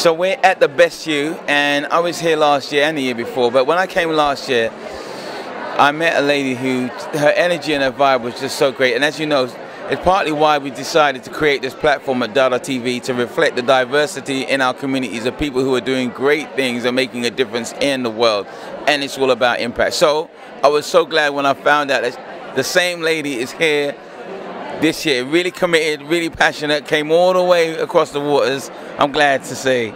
So we're at the Best You, and I was here last year and the year before. But when I came last year, I met a lady who her energy and her vibe was just so great. And as you know, it's partly why we decided to create this platform at Dada TV to reflect the diversity in our communities of people who are doing great things and making a difference in the world. And it's all about impact. So I was so glad when I found out that the same lady is here this year. Really committed, really passionate, came all the way across the waters. I'm glad to say,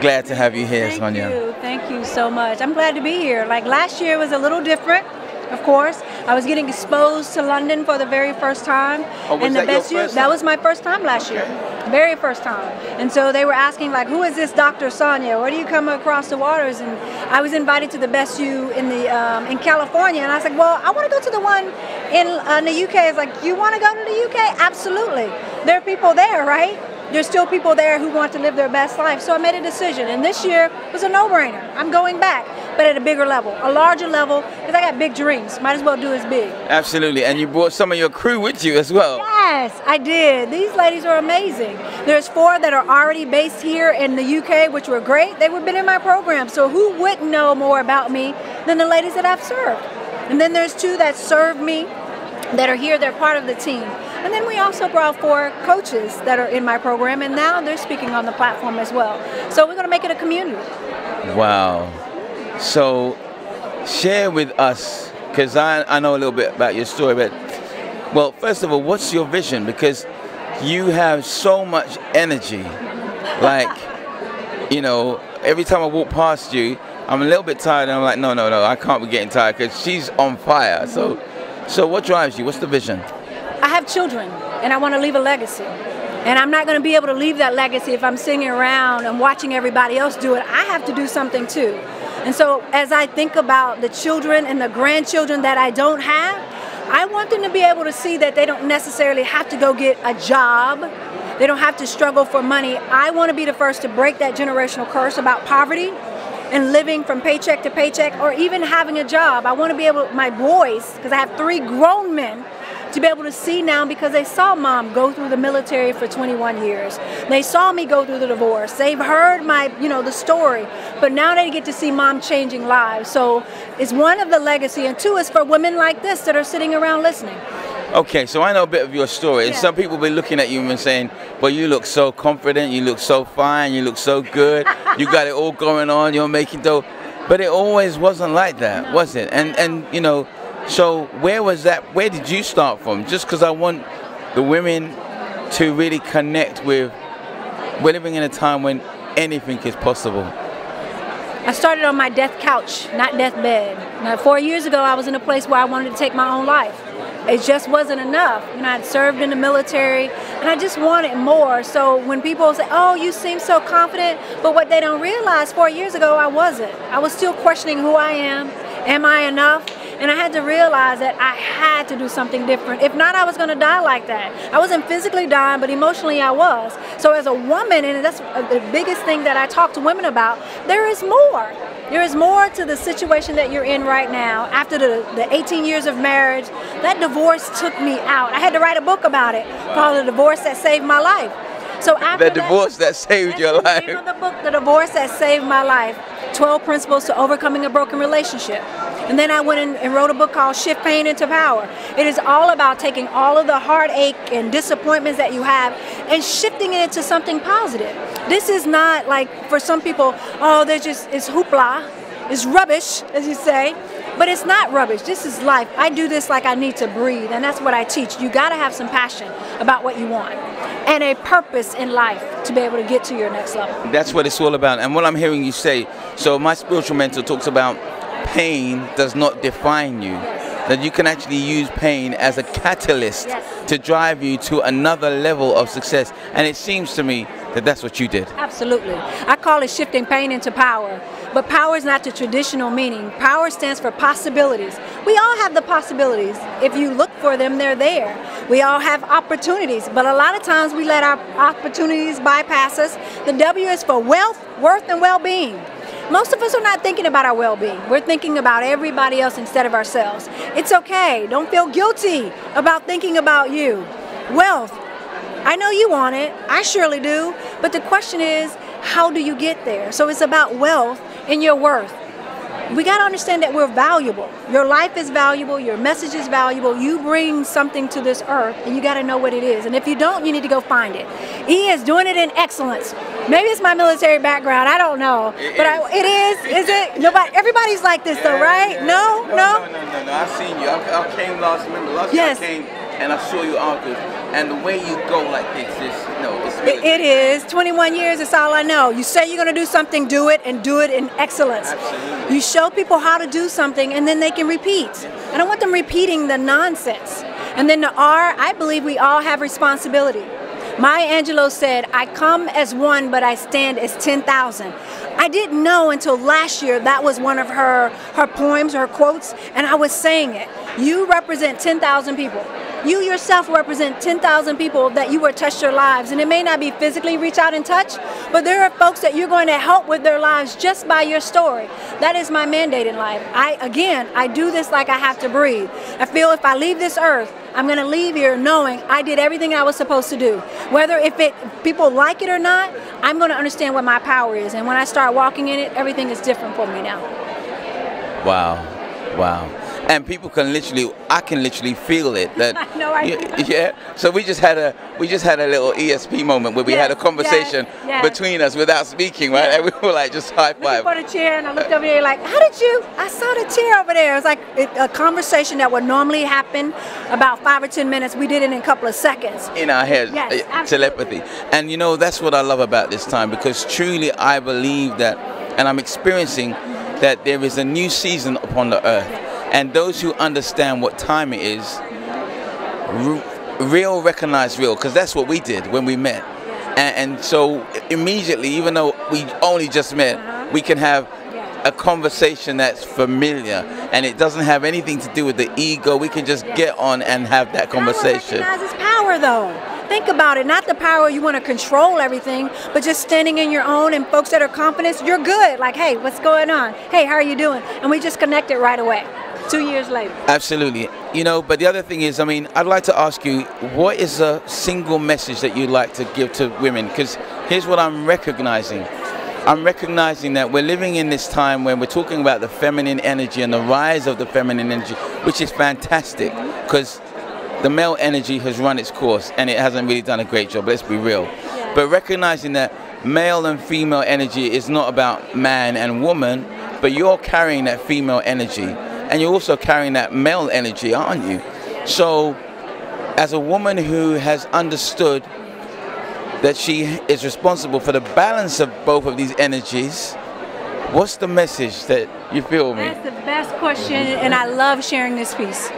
glad to have you here, Thank Sonja. you. Thank you so much. I'm glad to be here. Like last year was a little different, of course. I was getting exposed to London for the very first time. Oh, and the best year that was my first time last year. Very first time. And so they were asking like, who is this Dr. Sonja? Where do you come across the waters? And I was invited to the best you in the um, in California. And I was like, well, I want to go to the one in, uh, in the UK. It's like, you want to go to the UK? Absolutely. There are people there, right? there's still people there who want to live their best life. So I made a decision, and this year was a no-brainer. I'm going back, but at a bigger level, a larger level, because I got big dreams. Might as well do as big. Absolutely, and you brought some of your crew with you as well. Yes, I did. These ladies are amazing. There's four that are already based here in the UK, which were great. They would have been in my program. So who wouldn't know more about me than the ladies that I've served? And then there's two that serve me that are here, they're part of the team. And then we also brought four coaches that are in my program, and now they're speaking on the platform as well. So we're going to make it a community. Wow. So, share with us, because I, I know a little bit about your story, but, well, first of all, what's your vision? Because you have so much energy. Like, you know, every time I walk past you, I'm a little bit tired, and I'm like, no, no, no, I can't be getting tired because she's on fire. So, so what drives you? What's the vision? I have children, and I want to leave a legacy. And I'm not going to be able to leave that legacy if I'm sitting around and watching everybody else do it. I have to do something too. And so, as I think about the children and the grandchildren that I don't have, I want them to be able to see that they don't necessarily have to go get a job. They don't have to struggle for money. I want to be the first to break that generational curse about poverty and living from paycheck to paycheck or even having a job. I want to be able, my boys, because I have three grown men, to be able to see now because they saw mom go through the military for 21 years. They saw me go through the divorce. They've heard my, you know, the story. But now they get to see mom changing lives. So it's one of the legacy and two is for women like this that are sitting around listening. Okay, so I know a bit of your story, and Yeah. some people be looking at you and saying, "Well, you look so confident, you look so fine, you look so good, you got it all going on, you're making dough." But it always wasn't like that, was it? And and you know, so where was that? Where did you start from? Just because I want the women to really connect with. We're living in a time when anything is possible. I started on my death couch, not deathbed. Now, four years ago, I was in a place where I wanted to take my own life. It just wasn't enough. You know, I'd served in the military, and I just wanted more. So when people say, "Oh, you seem so confident," but what they don't realize, four years ago, I wasn't. I was still questioning who I am. Am I enough? And I had to realize that I had to do something different. If not, I was going to die like that. I wasn't physically dying, but emotionally I was. So as a woman, and that's the biggest thing that I talk to women about, there is more. There is more to the situation that you're in right now. After the, the 18 years of marriage, that divorce took me out. I had to write a book about it called The Divorce That Saved My Life. So after The divorce that saved that's your life. the book, The Divorce That Saved My Life 12 Principles to Overcoming a Broken Relationship. And then I went and wrote a book called Shift Pain into Power. It is all about taking all of the heartache and disappointments that you have and shifting it into something positive. This is not like for some people, oh, there's just, it's hoopla, it's rubbish, as you say. But it's not rubbish. This is life. I do this like I need to breathe, and that's what I teach. You got to have some passion about what you want and a purpose in life to be able to get to your next level. That's what it's all about. And what I'm hearing you say, so my spiritual mentor talks about pain does not define you. That you can actually use pain as a catalyst Yes. to drive you to another level of success. And it seems to me that that's what you did. Absolutely. I call it shifting pain into power. But power is not the traditional meaning. Power stands for possibilities. We all have the possibilities. If you look for them, they're there. We all have opportunities, but a lot of times we let our opportunities bypass us. The W is for wealth, worth, and well being. Most of us are not thinking about our well being. We're thinking about everybody else instead of ourselves. It's okay. Don't feel guilty about thinking about you. Wealth, I know you want it. I surely do. But the question is, how do you get there? So it's about wealth and your worth we got to understand that we're valuable. Your life is valuable, your message is valuable. You bring something to this earth and you got to know what it is. And if you don't, you need to go find it. He is doing it in excellence. Maybe it's my military background, I don't know. It but is. I, it is, is it? Nobody everybody's like this though, right? yeah. No? no, No? no, no, no. I've seen you. I, I came last. Remember last Yes. year I came and I saw you afterwards, and the way you go like this is no, it's It- it is. 21 years, it's all I know. You say you're going to do something, do it, and do it in excellence. Absolutely. You show people how to do something, and then they can repeat. I don't want them repeating the nonsense. And then the R, I believe we all have responsibility. Maya Angelou said, I come as one, but I stand as 10,000. I didn't know until last year that was one of her, her poems, her quotes, and I was saying it. You represent 10,000 people. You yourself represent 10,000 people that you will touch their lives. And it may not be physically reach out and touch, but there are folks that you're going to help with their lives just by your story. That is my mandate in life. I, again, I do this like I have to breathe. I feel if I leave this earth, I'm going to leave here knowing I did everything I was supposed to do. Whether if it people like it or not, I'm going to understand what my power is. And when I start walking in it, everything is different for me now. Wow, wow. And people can literally, I can literally feel it. That I know, I yeah, yeah. So we just had a, we just had a little ESP moment where we had a conversation yes, yes. between us without speaking, right? And we were like just high Looking five. for the chair, and I looked over there like, "How did you?" I saw the chair over there. It was like it, a conversation that would normally happen about five or ten minutes. We did it in a couple of seconds. in our heads, Yes, eh, absolutely. telepathy. And you know, that's what I love about this time because truly I believe that, and I'm experiencing that there is a new season upon the earth. And those who understand what time it is, real recognize real, because that's what we did when we met. And, and so immediately, even though we only just met, Uh-huh. we can have a conversation that's familiar and it doesn't have anything to do with the ego. We can just Yeah. get on and have that conversation. Power recognizes power, though. Think about it. Not the power you want to control everything, but just standing in your own and folks that are confident, you're good. Like, hey, what's going on? Hey, how are you doing? And we just connected right away. Two years later. Absolutely. You know, but the other thing is, I mean, I'd like to ask you, what is a single message that you'd like to give to women? Because here's what I'm recognizing. I'm recognizing that we're living in this time when we're talking about the feminine energy and the rise of the feminine energy, which is fantastic because the male energy has run its course and it hasn't really done a great job. Let's be real. Yeah. But recognizing that male and female energy is not about man and woman, but you're carrying that female energy and you're also carrying that male energy, aren't you? So, as a woman who has understood that she is responsible for the balance of both of these energies, what's the message that you feel me? That's the best question, and I love sharing this piece.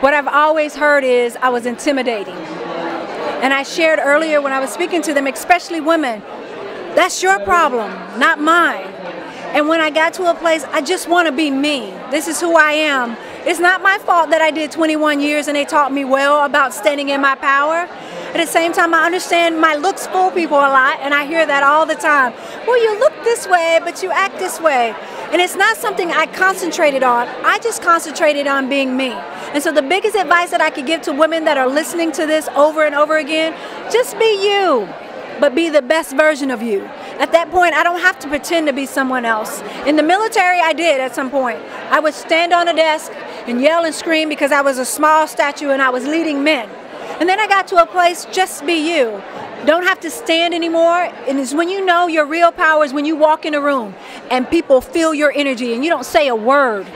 What I've always heard is I was intimidating. And I shared earlier when I was speaking to them, especially women, that's your problem, not mine. And when I got to a place, I just want to be me. This is who I am. It's not my fault that I did 21 years and they taught me well about standing in my power. At the same time, I understand my looks fool people a lot, and I hear that all the time. Well, you look this way, but you act this way. And it's not something I concentrated on. I just concentrated on being me. And so, the biggest advice that I could give to women that are listening to this over and over again just be you, but be the best version of you. At that point, I don't have to pretend to be someone else. In the military, I did at some point. I would stand on a desk and yell and scream because I was a small statue and I was leading men. And then I got to a place, just be you. Don't have to stand anymore. And it's when you know your real power is when you walk in a room and people feel your energy and you don't say a word.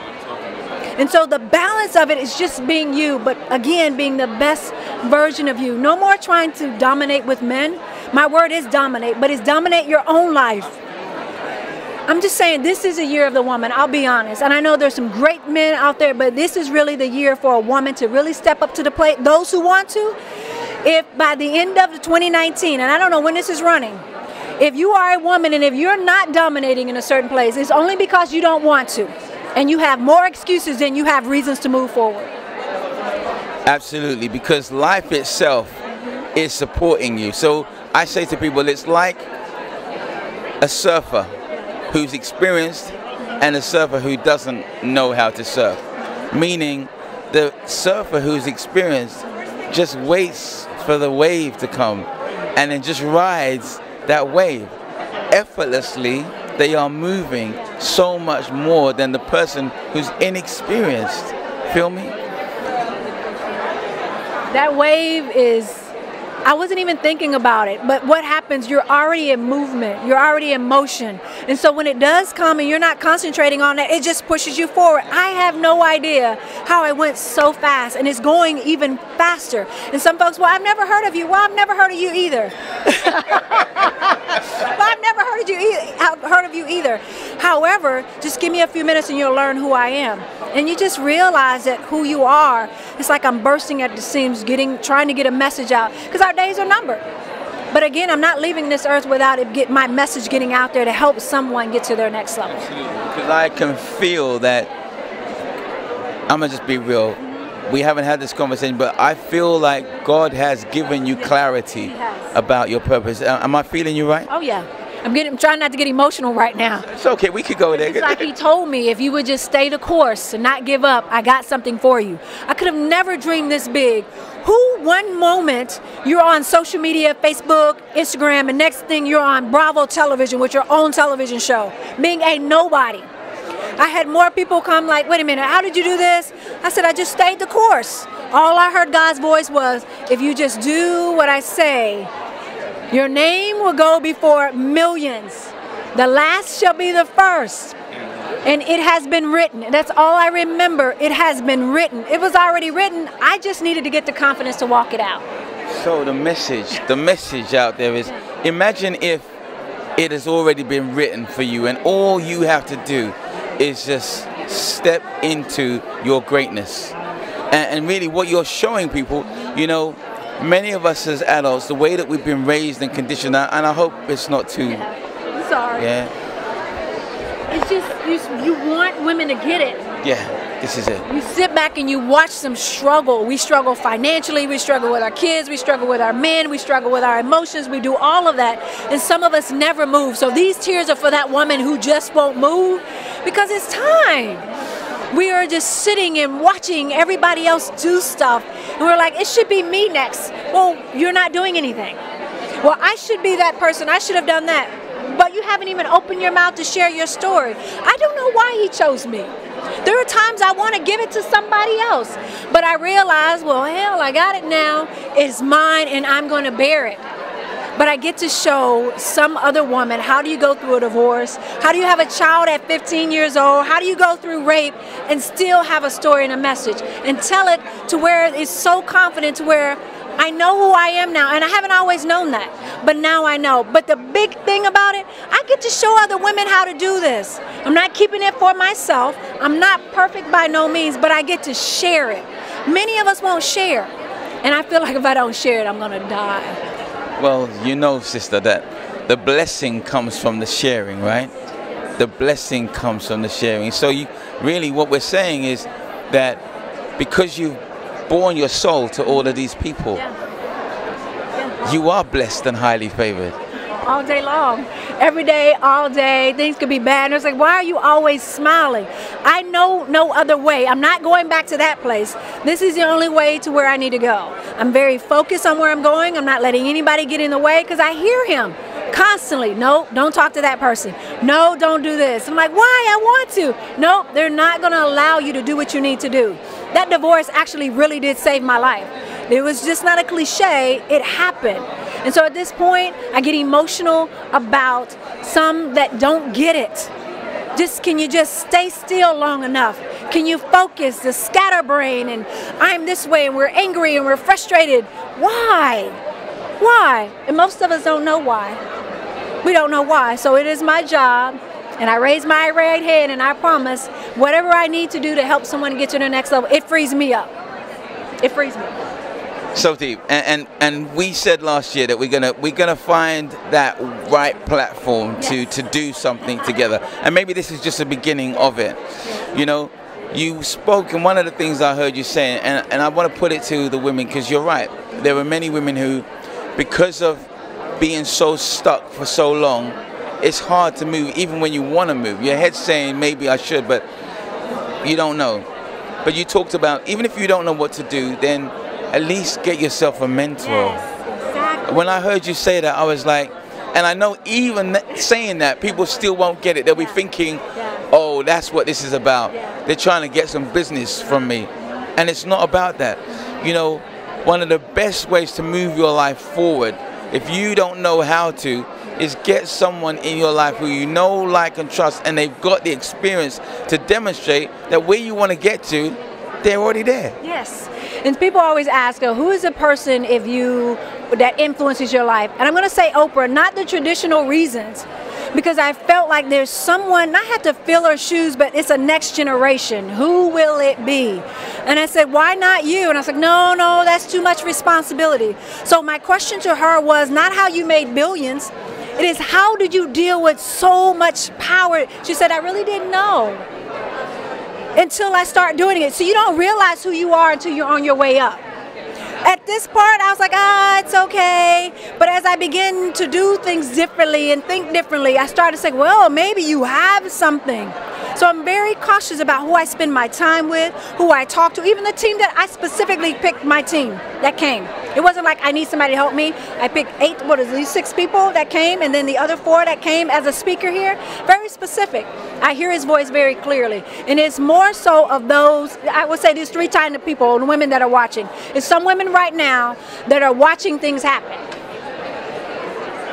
And so the balance of it is just being you, but again, being the best version of you. No more trying to dominate with men. My word is dominate, but it's dominate your own life. I'm just saying this is a year of the woman, I'll be honest. And I know there's some great men out there, but this is really the year for a woman to really step up to the plate. Those who want to, if by the end of 2019, and I don't know when this is running, if you are a woman and if you're not dominating in a certain place, it's only because you don't want to. And you have more excuses than you have reasons to move forward. Absolutely, because life itself is supporting you. So I say to people, it's like a surfer who's experienced and a surfer who doesn't know how to surf. Meaning, the surfer who's experienced just waits for the wave to come and then just rides that wave. effortlessly they are moving so much more than the person who's inexperienced. Feel me? That wave is I wasn't even thinking about it, but what happens, you're already in movement, you're already in motion. And so when it does come and you're not concentrating on it, it just pushes you forward. I have no idea how I went so fast, and it's going even faster. And some folks, well, I've never heard of you. Well, I've never heard of you either. well, I've never heard of you either, heard of you either. However, just give me a few minutes and you'll learn who I am. And you just realize that who you are, it's like I'm bursting at the seams, getting trying to get a message out. Because our days are numbered. But again, I'm not leaving this earth without it get my message getting out there to help someone get to their next level. Because I can feel that. I'm gonna just be real. We haven't had this conversation, but I feel like God has given you clarity about your purpose. Uh, am I feeling you right? Oh yeah. I'm getting, I'm trying not to get emotional right now. It's okay. We could go there. It's like he told me, if you would just stay the course and not give up, I got something for you. I could have never dreamed this big. Who one moment you're on social media, Facebook, Instagram, and next thing you're on Bravo Television with your own television show, being a nobody. I had more people come like, wait a minute, how did you do this? I said, I just stayed the course. All I heard God's voice was, if you just do what I say, your name will go before millions. The last shall be the first. And it has been written. That's all I remember. It has been written. It was already written. I just needed to get the confidence to walk it out. So the message, the message out there is imagine if it has already been written for you and all you have to do is just step into your greatness. And, and really what you're showing people, you know, many of us as adults, the way that we've been raised and conditioned, and I hope it's not too. Yeah. Sorry. Yeah. It's just you, you want women to get it. Yeah, this is it. You sit back and you watch them struggle. We struggle financially, we struggle with our kids, we struggle with our men, we struggle with our emotions, we do all of that. And some of us never move. So these tears are for that woman who just won't move because it's time we are just sitting and watching everybody else do stuff. And we're like, it should be me next. Well, you're not doing anything. Well, I should be that person. I should have done that. But you haven't even opened your mouth to share your story. I don't know why he chose me. There are times I want to give it to somebody else. But I realize, well, hell, I got it now. It's mine and I'm going to bear it but I get to show some other woman how do you go through a divorce? How do you have a child at 15 years old? How do you go through rape and still have a story and a message and tell it to where it's so confident to where I know who I am now, and I haven't always known that, but now I know. But the big thing about it, I get to show other women how to do this. I'm not keeping it for myself. I'm not perfect by no means, but I get to share it. Many of us won't share, and I feel like if I don't share it, I'm gonna die. Well, you know, sister, that the blessing comes from the sharing, right? The blessing comes from the sharing. So you really what we're saying is that because you've born your soul to all of these people, yeah. Yeah. you are blessed and highly favored all day long. Every day, all day, things could be bad. And it's like, why are you always smiling? I know no other way. I'm not going back to that place. This is the only way to where I need to go. I'm very focused on where I'm going. I'm not letting anybody get in the way because I hear him constantly. No, don't talk to that person. No, don't do this. I'm like, why? I want to. No, they're not going to allow you to do what you need to do. That divorce actually really did save my life. It was just not a cliche, it happened. And so at this point, I get emotional about some that don't get it. Just can you just stay still long enough? Can you focus the scatterbrain and I'm this way and we're angry and we're frustrated? Why? Why? And most of us don't know why. We don't know why. So it is my job and I raise my right hand and I promise whatever I need to do to help someone get to the next level, it frees me up. It frees me up. So deep, and, and and we said last year that we're gonna we're gonna find that right platform yes. to to do something together, and maybe this is just the beginning of it. You know, you spoke, and one of the things I heard you saying, and and I want to put it to the women because you're right. There are many women who, because of being so stuck for so long, it's hard to move, even when you want to move. Your head's saying maybe I should, but you don't know. But you talked about even if you don't know what to do, then at least get yourself a mentor. Yes, exactly. When I heard you say that, I was like, And I know even saying that, people still won't get it. They'll be Yeah. thinking, Yeah. oh, that's what this is about. Yeah. They're trying to get some business from me. And it's not about that. You know, one of the best ways to move your life forward, if you don't know how to, is get someone in your life who you know, like, and trust, and they've got the experience to demonstrate that where you want to get to, they're already there. Yes. And people always ask, uh, who is the person if you that influences your life? And I'm going to say Oprah, not the traditional reasons, because I felt like there's someone. I had to fill her shoes, but it's a next generation. Who will it be? And I said, why not you? And I like, no, no, that's too much responsibility. So my question to her was not how you made billions. It is how did you deal with so much power? She said, I really didn't know until I start doing it. So you don't realize who you are until you're on your way up. At this part, I was like, ah, it's okay. But as I begin to do things differently and think differently, I started saying, well, maybe you have something. So I'm very cautious about who I spend my time with, who I talk to, even the team that I specifically picked my team that came. It wasn't like I need somebody to help me. I picked eight, what is these six people that came, and then the other four that came as a speaker here. Very specific. I hear his voice very clearly. And it's more so of those, I would say these three kinds of people, the women that are watching. It's some women right now that are watching things happen.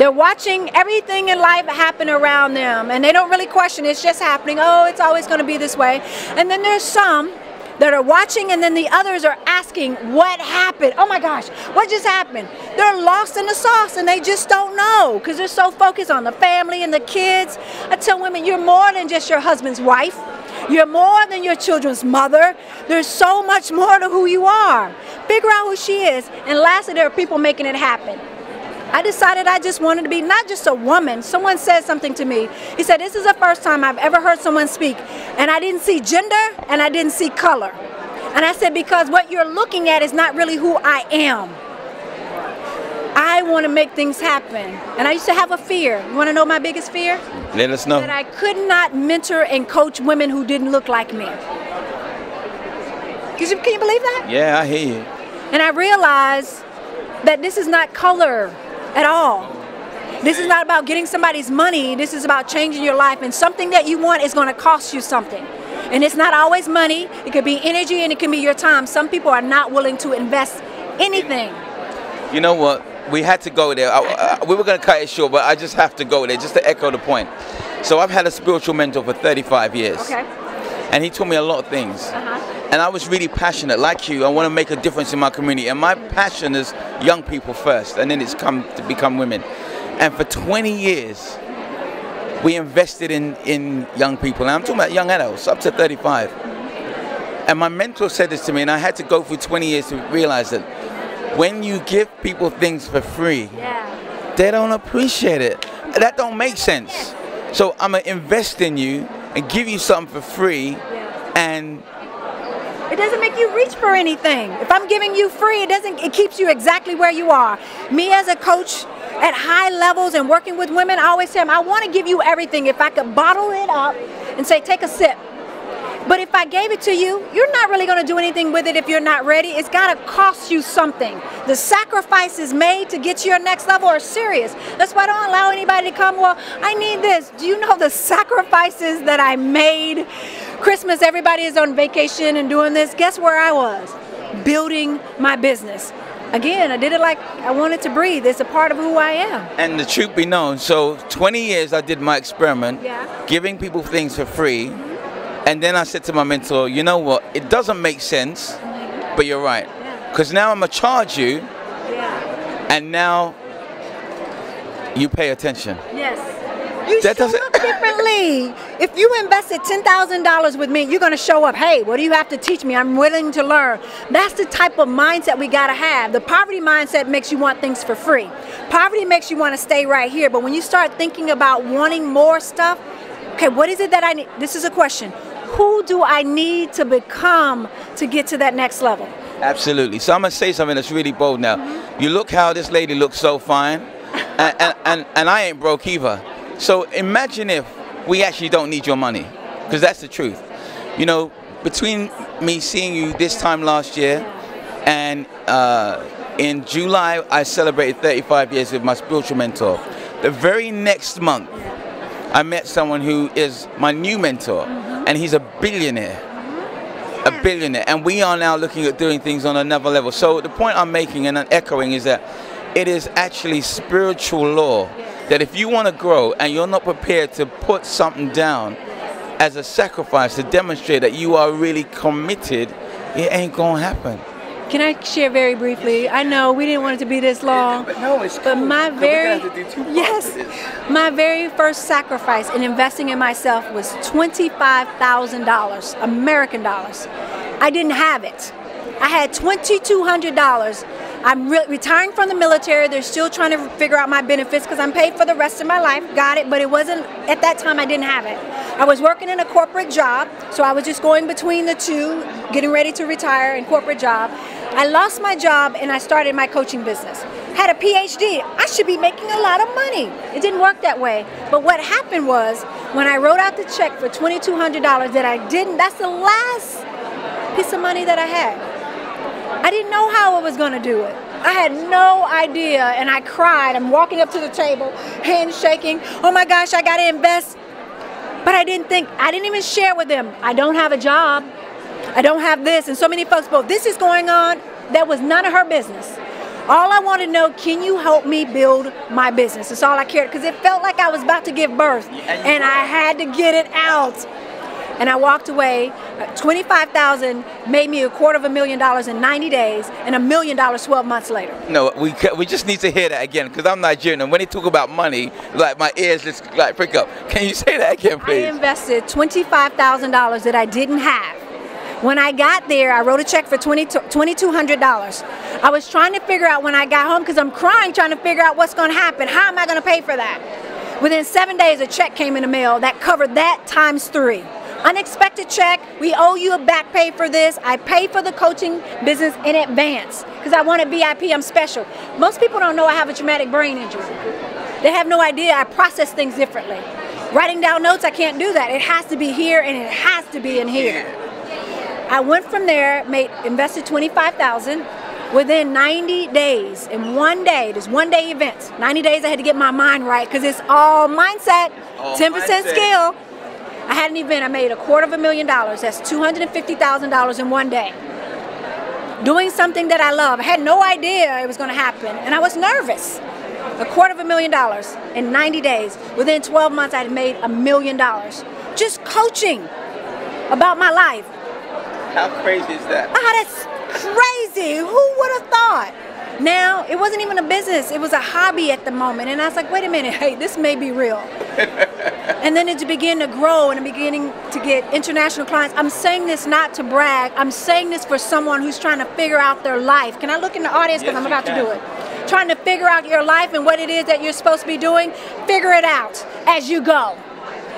They're watching everything in life happen around them and they don't really question it's just happening. Oh, it's always going to be this way. And then there's some that are watching and then the others are asking what happened. Oh my gosh, what just happened? They're lost in the sauce and they just don't know because they're so focused on the family and the kids. I tell women you're more than just your husband's wife. You're more than your children's mother. There's so much more to who you are. Figure out who she is. And lastly, there are people making it happen. I decided I just wanted to be not just a woman. Someone said something to me. He said, This is the first time I've ever heard someone speak, and I didn't see gender and I didn't see color. And I said, Because what you're looking at is not really who I am. I want to make things happen. And I used to have a fear. You want to know my biggest fear? Let us know. That I could not mentor and coach women who didn't look like me. Can you, can you believe that? Yeah, I hear you. And I realized that this is not color at all. This is not about getting somebody's money. This is about changing your life. And something that you want is going to cost you something. And it's not always money. It could be energy and it can be your time. Some people are not willing to invest anything. You know what? We had to go there. I, I, we were going to cut it short, but I just have to go there just to echo the point. So I've had a spiritual mentor for 35 years. Okay. And he taught me a lot of things. Uh-huh. And I was really passionate, like you. I want to make a difference in my community. And my passion is young people first, and then it's come to become women. And for 20 years, we invested in, in young people. And I'm talking about young adults, up to 35. And my mentor said this to me, and I had to go through 20 years to realize that when you give people things for free, Yeah. they don't appreciate it. That don't make sense. So I'm gonna invest in you and give you something for free, and It doesn't make you reach for anything. If I'm giving you free, it doesn't it keeps you exactly where you are. Me as a coach at high levels and working with women, I always tell them I want to give you everything. If I could bottle it up and say take a sip. But if I gave it to you, you're not really going to do anything with it if you're not ready. It's got to cost you something. The sacrifices made to get to your next level are serious. That's why I don't allow anybody to come, well, I need this. Do you know the sacrifices that I made? Christmas, everybody is on vacation and doing this. Guess where I was? Building my business. Again, I did it like I wanted to breathe. It's a part of who I am. and the truth be known. So 20 years I did my experiment, Yeah. giving people things for free, and then I said to my mentor, you know what? It doesn't make sense, but you're right, because now I'm gonna charge you, Yeah. and now you pay attention. Yes. You That show doesn't- up differently. If you invested ten thousand dollars with me, you're gonna show up. Hey, what do you have to teach me? I'm willing to learn. That's the type of mindset we gotta have. The poverty mindset makes you want things for free. Poverty makes you want to stay right here. But when you start thinking about wanting more stuff, okay, what is it that I need? This is a question. Who do I need to become to get to that next level? Absolutely. So I'm gonna say something that's really bold now. You look how this lady looks so fine, and, and, and, and I ain't broke either. So imagine if we actually don't need your money, because that's the truth. You know, between me seeing you this time last year, and uh, in July I celebrated 35 years with my spiritual mentor. The very next month, I met someone who is my new mentor, mm-hmm. And he's a billionaire. A billionaire, and we are now looking at doing things on another level. So the point I'm making and I'm echoing is that it is actually spiritual law that if you want to grow and you're not prepared to put something down as a sacrifice to demonstrate that you are really committed, it ain't gonna happen. Can I share very briefly? I know we didn't want it to be this long. But no, it's But my very yes, my very first sacrifice in investing in myself was twenty five thousand dollars, American dollars. I didn't have it. I had twenty two hundred dollars. I'm re- retiring from the military. They're still trying to figure out my benefits because I'm paid for the rest of my life. Got it, but it wasn't at that time. I didn't have it. I was working in a corporate job, so I was just going between the two, getting ready to retire and corporate job. I lost my job and I started my coaching business. Had a PhD. I should be making a lot of money. It didn't work that way. But what happened was when I wrote out the check for $2,200 that I didn't, that's the last piece of money that I had. I didn't know how I was going to do it. I had no idea and I cried. I'm walking up to the table, hands shaking. Oh my gosh, I got to invest. But I didn't think, I didn't even share with them. I don't have a job. I don't have this. And so many folks, but this is going on. That was none of her business. All I wanted to know, can you help me build my business? That's all I cared because it felt like I was about to give birth and I had to get it out. And I walked away. Uh, 25,000 made me a quarter of a million dollars in 90 days and a million dollars 12 months later. No, we we just need to hear that again because I'm Nigerian and when they talk about money, like my ears just like prick up. Can you say that again, please? I invested $25,000 that I didn't have when I got there, I wrote a check for $2,200. I was trying to figure out when I got home, because I'm crying trying to figure out what's going to happen. How am I going to pay for that? Within seven days, a check came in the mail that covered that times three. Unexpected check, we owe you a back pay for this. I pay for the coaching business in advance because I want wanted VIP, I'm special. Most people don't know I have a traumatic brain injury. They have no idea I process things differently. Writing down notes, I can't do that. It has to be here and it has to be in here. I went from there, made invested 25,000 within 90 days. In one day, this one day event. 90 days I had to get my mind right because it's all mindset, all 10% mindset. skill. I had an event, I made a quarter of a million dollars. That's $250,000 in one day. Doing something that I love. I had no idea it was going to happen, and I was nervous. A quarter of a million dollars in 90 days. Within 12 months, I had made a million dollars. Just coaching about my life. How crazy is that? Ah, that's crazy. Who would have thought? Now, it wasn't even a business, it was a hobby at the moment. And I was like, wait a minute, hey, this may be real. and then it began to grow and beginning to get international clients. I'm saying this not to brag, I'm saying this for someone who's trying to figure out their life. Can I look in the audience? Because yes, I'm about to do it. Trying to figure out your life and what it is that you're supposed to be doing, figure it out as you go.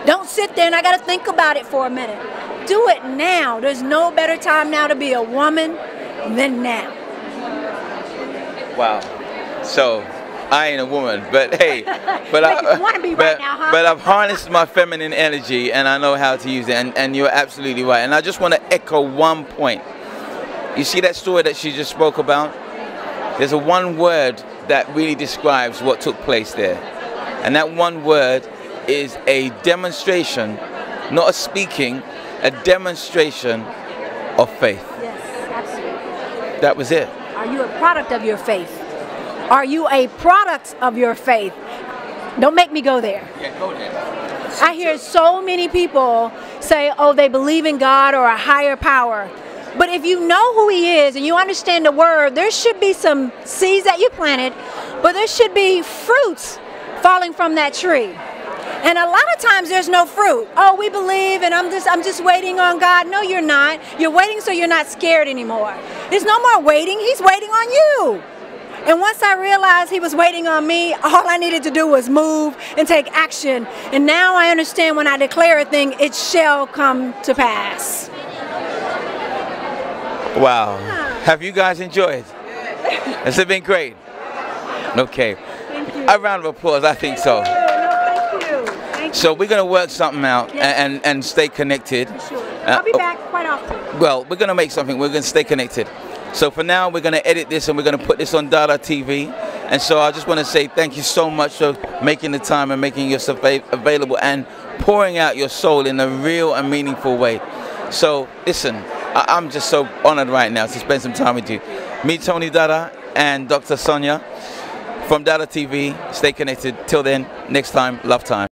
Don't sit there and I got to think about it for a minute. Do it now. There's no better time now to be a woman than now. Wow. So, I ain't a woman, but hey, but I, but, right now, huh? but I've harnessed my feminine energy and I know how to use it, and, and you're absolutely right. And I just want to echo one point. You see that story that she just spoke about? There's a one word that really describes what took place there, and that one word is a demonstration, not a speaking, a demonstration of faith. Yes, absolutely. That was it. Are you a product of your faith? Are you a product of your faith? Don't make me go there. Yeah, go there. I hear so many people say, oh, they believe in God or a higher power. But if you know who He is and you understand the Word, there should be some seeds that you planted, but there should be fruits falling from that tree. And a lot of times there's no fruit. Oh, we believe and I'm just I'm just waiting on God. No, you're not. You're waiting so you're not scared anymore. There's no more waiting. He's waiting on you. And once I realized he was waiting on me, all I needed to do was move and take action. And now I understand when I declare a thing, it shall come to pass. Wow. Have you guys enjoyed? Has it been great? Okay. A round of applause, I think so. So we're going to work something out yes. and, and stay connected. Sure. Uh, I'll be back quite often. Well, we're going to make something. We're going to stay connected. So for now, we're going to edit this and we're going to put this on Dada TV. And so I just want to say thank you so much for making the time and making yourself available and pouring out your soul in a real and meaningful way. So listen, I- am just so honored right now to spend some time with you. Me, Tony Dada, and Dr. Sonja from Dada TV. Stay connected. Till then, next time, love time.